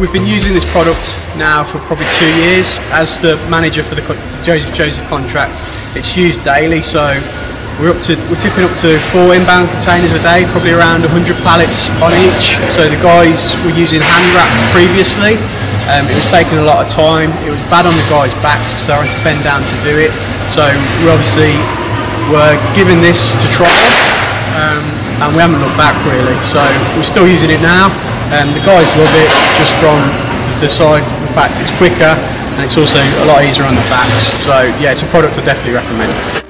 we've been using this product now for probably two years as the manager for the Joseph Joseph contract. It's used daily, so we're up to we're tipping up to four inbound containers a day, probably around 100 pallets on each. So the guys were using hand wrap previously. Um, it was taking a lot of time. It was bad on the guys' backs because they had to bend down to do it. So we obviously were giving this to trial, um, and we haven't looked back really. So we're still using it now. Um, the guys love it just from the side, the fact it's quicker and it's also a lot easier on the backs. So yeah, it's a product I definitely recommend.